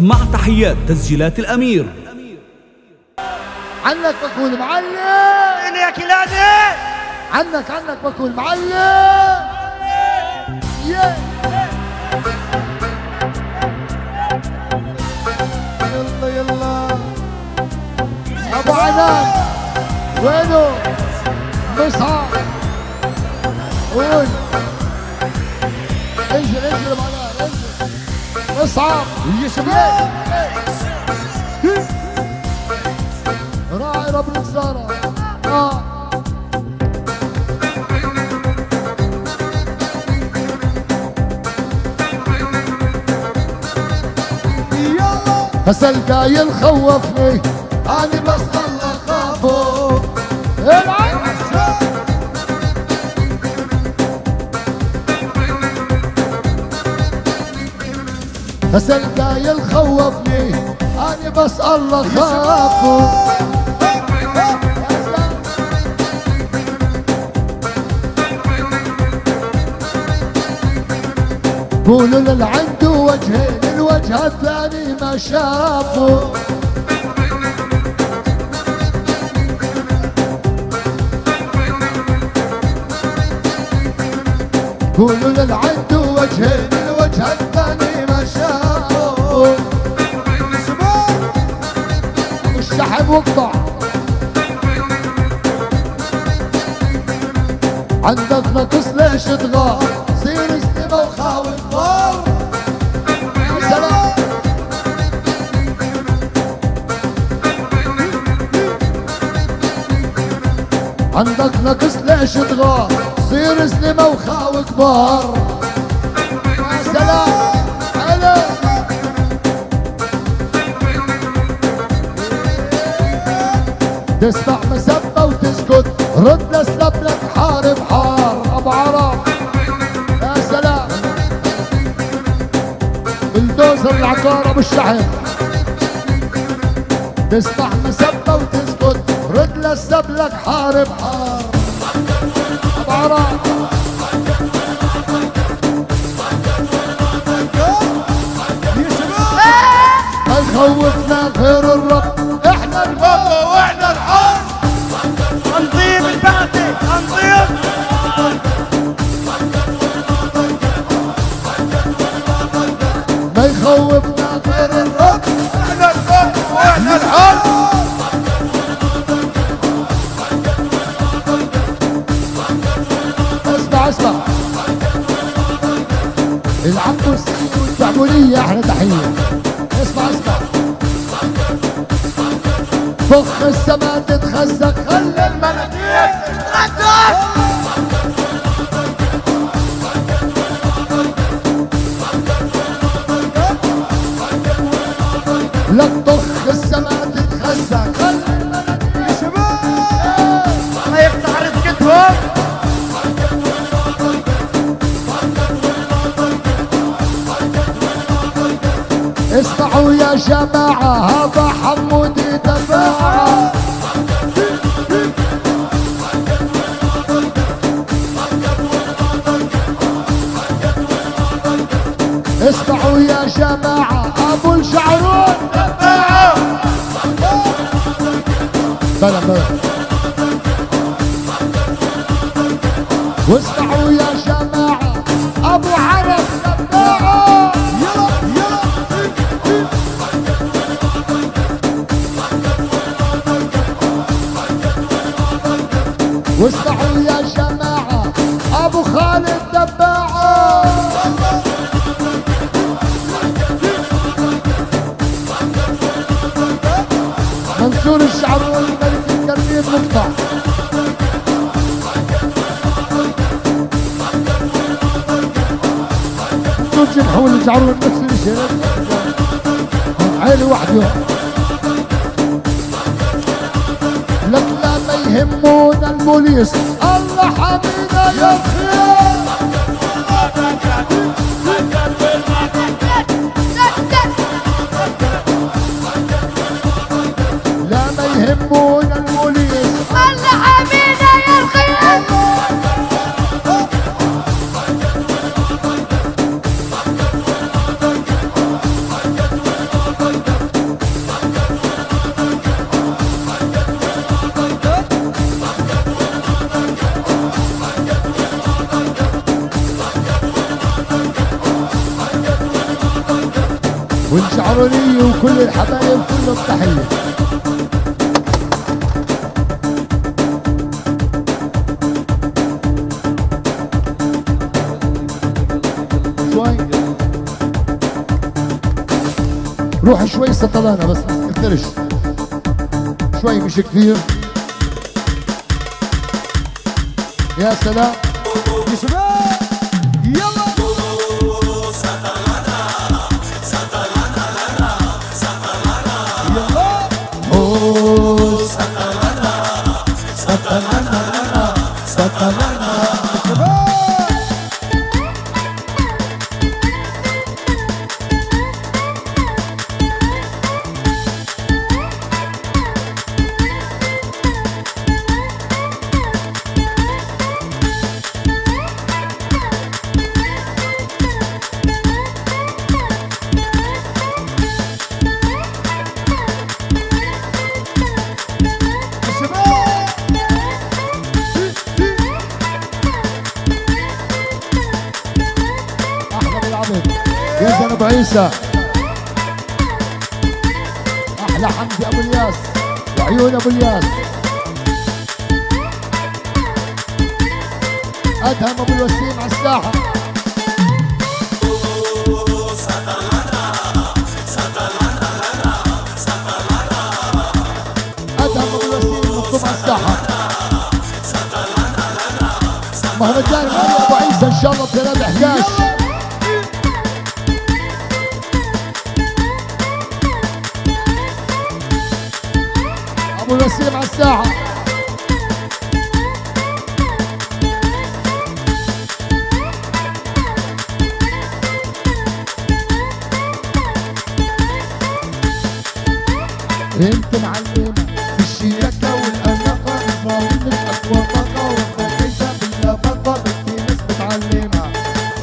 مع تحيات تسجيلات الأمير. عنك بكون معلم. يا كلادي. عنك عنك بكون معلم. يلا يلا. أبو عنان وينه؟ مصعب قول انزل انزل ابو يجي شباب. راعي رب الخساره آه. بس القايل خوفني. أنا بس بس القايل خوفني أنا بس الله خافه. قولوا للي عنده وجهين الوجه الثاني ما شافه. قولوا للي عنده ما وقطع عندك نقص ليش تغار صير استمى وخاوي سلام عندك نقص ليش تغار صير سلمة وخاوي كبار. تسمع مسبة وتسكت. رد لسلب لك حارب حار. أبو عرب يا سلام. الدوزر العقارة بالشحن تسمع مسبة وتسكت. رد لسلب لك حارب حار. أبو عرب ما يخوفنا غير الرب. إحنا الفوق وإحنا الحر تنظيم البعثي تنظيم. ما يخوفنا فخ السما تتخزق خلي المناديل لك طخ اسمعوا يا جماعة هذا حمودي دفاعة. اسمعوا يا جماعة أبو الشعرون دفاعة. بلا بلا واسمعوا ترجم حول الشعرون نفس الشيء عيلي وحده لك لا ما يهمونا البوليس. الله حمينا يا خير والشعرانية وكل الحبايب كل التحية شوي. روح شوي سطلانة بس افترش شوي مش كثير. يا سلام. عيسى. أحلى حمدي أبو الياس. وعيون أبو الياس. أدهم أبو الوسيم على الساحة. انت معلمه الشياكه والأناقة. إبراهيم الاقوى طاقة وخديجه باللبقه بنتي ناس متعلمه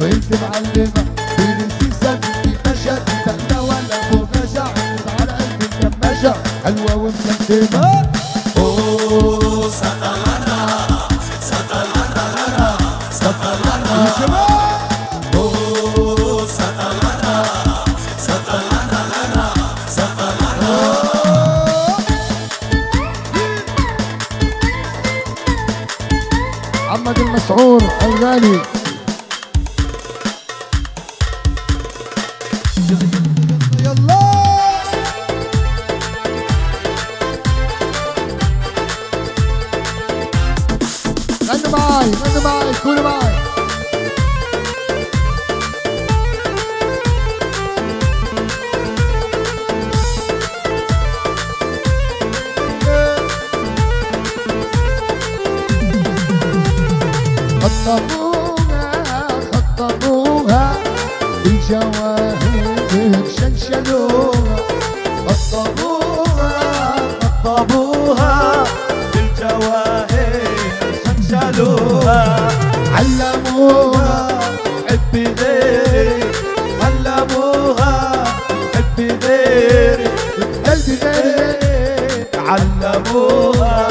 وأنت معلمة. برنسيسه بنتي باشا تقلى ولا عملت على قلبي الكماشة حلوة ومسكتمة محمد المسعور خطبوها خطبوها. بالجواهر شنشلوها خطبوها طابوها بالجواهر شنشلوها علموها حبي غيري علموها حبي غيري قلبي غيري علموها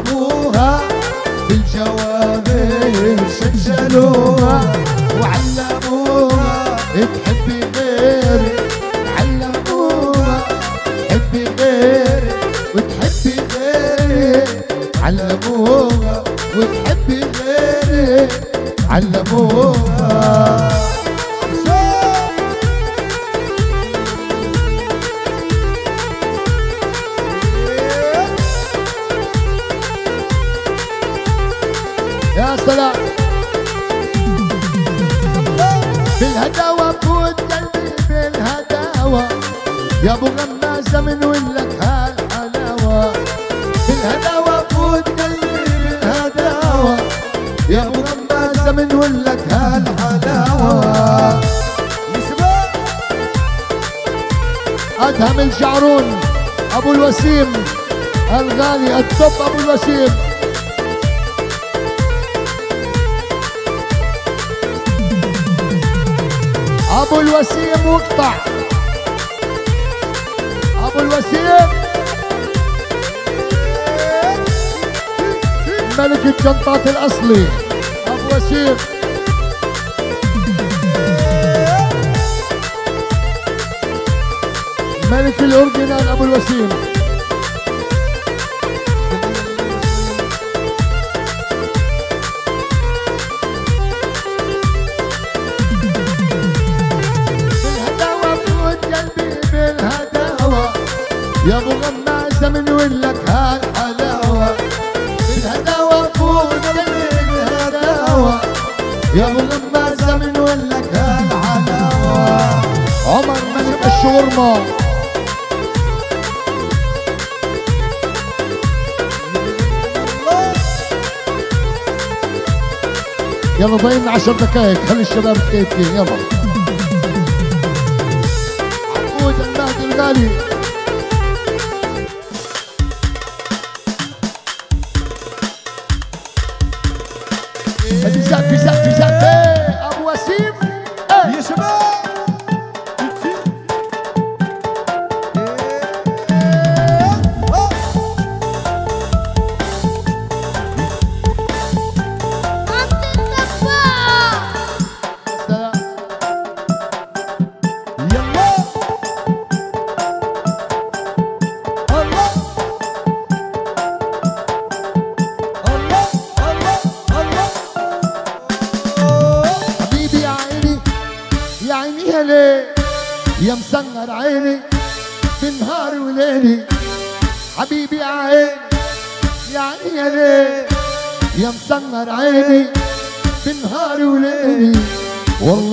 خطبوها بالجواهر شنشنوها وعلموها. تحبي يا سلام. بالهداوة فوت قلبي بالهداوة يا أبو غمازة من ولك هالحلاوة. بالهداوة فوت قلبي بالهداوة يا أبو غمازة من ولك هالحلاوة. أدهم الجعرون أبو الوسيم الغالي الطب أبو الوسيم. أبو الوسيم واقطع أبو الوسيم. ملك الجنطات الأصلي. أبو وسيم ملك الأورجينال أبو الوسيم. يا أبو غمازه من ولك هاي حلاوة. بالهداوه يا أبو غمازه من ولك هاي حلاوة. عمر ملك الشورما يلا ضيعنا 10 دقائق خلي الشباب كيفين يلا. عبود النادي الغالي. Bizarre, bizarre, bizarre.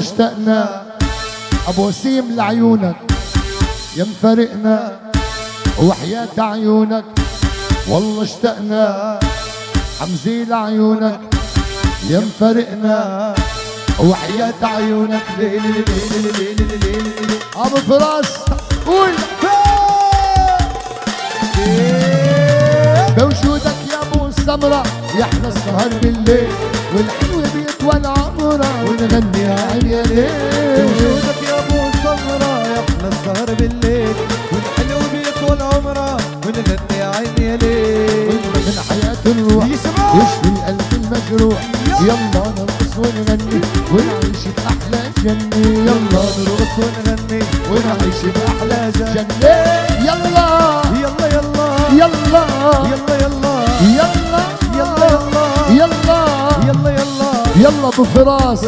اشتقنا أبو وسيم لعيونك يا مفارقنا وحياة عيونك والله اشتقنا. حمزي لعيونك يا مفارقنا وحياة عيونك. أبو فراس قول. بوجودك يا أبو السمرة يحلى السهر بالليل والحلو بيطول الزهرة ونغني عالية ليل وجودك يا أبو الزهرة يا أحلى الزهر بالليل. والحلو بيك طول عمره ونغني عالية ليل ونغني الحياة الروح. يشفي القلب المجروح. يلا. نرقص ونغني ونعيش بأحلى الجنة يلا ابو فراس.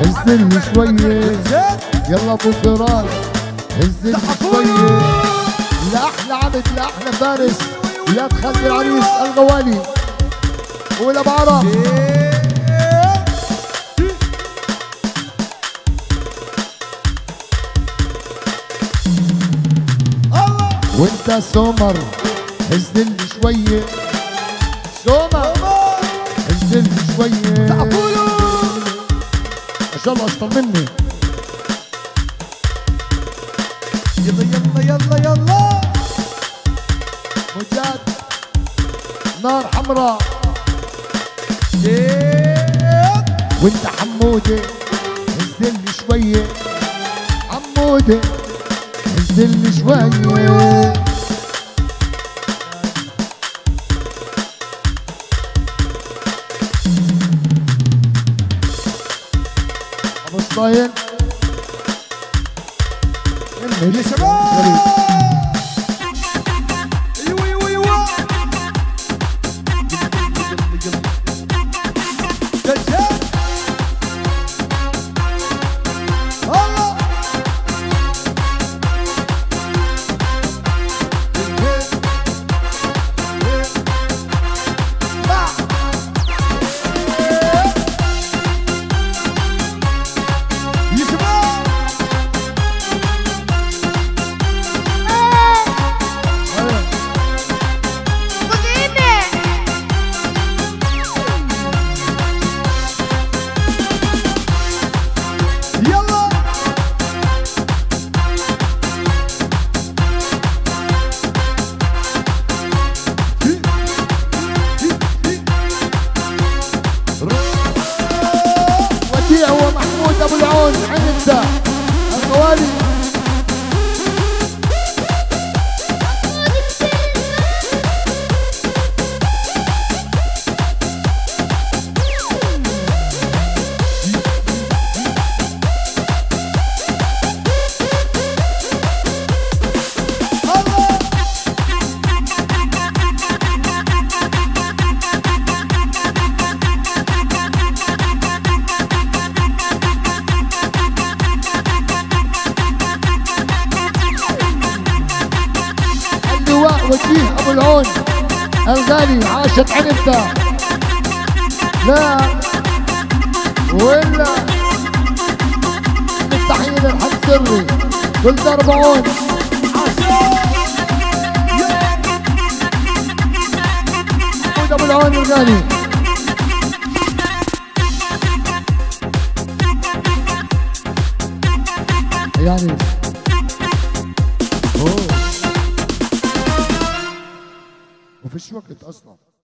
هزني شوية يلا ابو فراس. هزني شوية لأحلى عبد لأحلى فارس. لا تخلي العريس الغوالي. ولا بعرف وانت سومر هزلني شوية سومر هزلني شوية تعبوا شاء الله اشطر مني. يلا يلا يلا يلا. مجاد نار حمراء. وانت حمودة هزلني شوية. حمودة هزلني شوية. ابو الصايل Brian. And ladies and. الغالي عاشت عنبته لا ولا التحيه للحج سري كل ضرب عون محمود ابو العون الغالي يعني وفيش وقت أصلا.